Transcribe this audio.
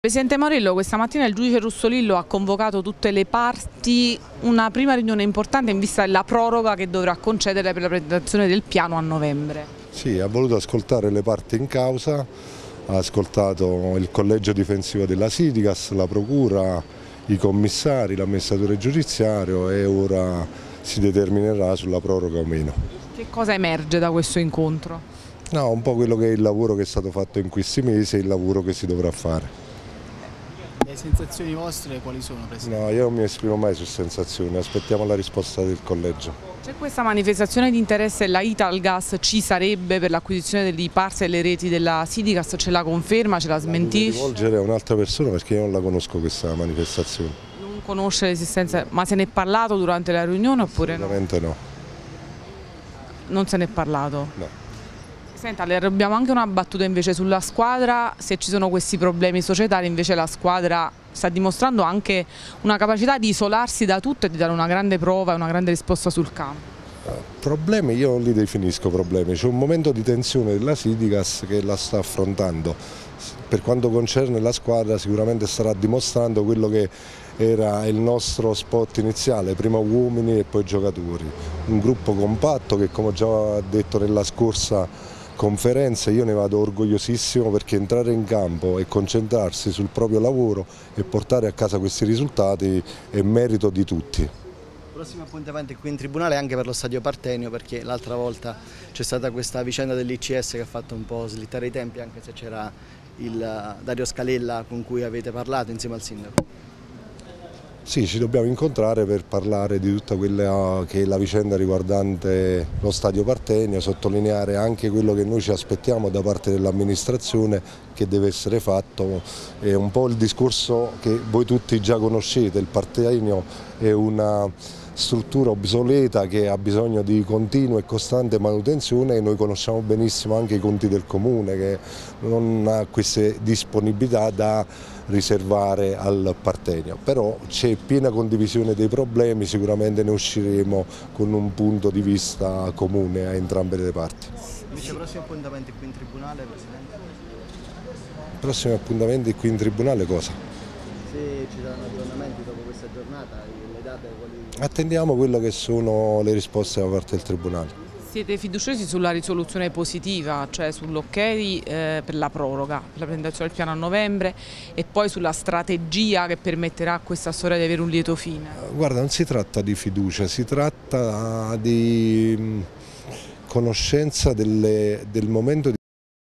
Presidente Morillo, questa mattina il giudice Russolillo ha convocato tutte le parti, una prima riunione importante in vista della proroga che dovrà concedere per la presentazione del piano a novembre. Sì, ha voluto ascoltare le parti in causa, ha ascoltato il collegio difensivo della Sidigas, la procura, i commissari, l'amministratore giudiziario e ora si determinerà sulla proroga o meno. Che cosa emerge da questo incontro? No, un po' quello che è il lavoro che è stato fatto in questi mesi e il lavoro che si dovrà fare. Sensazioni vostre quali sono Presidente? No, io non mi esprimo mai su sensazioni, aspettiamo la risposta del collegio. C'è questa manifestazione di interesse la Italgas ci sarebbe per l'acquisizione dei parti e le reti della Sidigas, ce la conferma, ce la Devo smentisce? rivolgere a un'altra persona perché io non la conosco questa manifestazione. Non conosce l'esistenza, ma se ne è parlato durante la riunione oppure no? Ovviamente no. Non se ne è parlato? no. Senta, le abbiamo anche una battuta invece sulla squadra, se ci sono questi problemi societari invece la squadra sta dimostrando anche una capacità di isolarsi da tutto e di dare una grande prova e una grande risposta sul campo. Problemi io non li definisco problemi, c'è un momento di tensione della Sidigas che la sta affrontando. Per quanto concerne la squadra sicuramente starà dimostrando quello che era il nostro spot iniziale, prima uomini e poi giocatori. Un gruppo compatto che come già detto nella scorsa conferenza io ne vado orgogliosissimo perché entrare in campo e concentrarsi sul proprio lavoro e portare a casa questi risultati è merito di tutti. Prossimo appuntamento qui in tribunale anche per lo stadio Partenio perché l'altra volta c'è stata questa vicenda dell'ICS che ha fatto un po' slittare i tempi anche se c'era il eh, Dario Scalella con cui avete parlato insieme al sindaco. Sì, ci dobbiamo incontrare per parlare di tutta quella che è la vicenda riguardante lo stadio Partenio, sottolineare anche quello che noi ci aspettiamo da parte dell'amministrazione che deve essere fatto. È un po' il discorso che voi tutti già conoscete, il Partenio è una struttura obsoleta che ha bisogno di continua e costante manutenzione e noi conosciamo benissimo anche i conti del comune che non ha queste disponibilità da riservare al Partenio, però c'è piena condivisione dei problemi, sicuramente ne usciremo con un punto di vista comune a entrambe le parti. Invece prossimo appuntamento qui in tribunale Presidente? Prossimi appuntamenti qui in tribunale cosa? Se ci saranno aggiornamenti dopo questa giornata, le date quali... Attendiamo quelle che sono le risposte da parte del tribunale. Siete fiduciosi sulla risoluzione positiva, cioè sull'ok eh, per la proroga, per la presentazione del piano a novembre e poi sulla strategia che permetterà a questa storia di avere un lieto fine? Guarda, non si tratta di fiducia, si tratta di mh, conoscenza delle- del momento di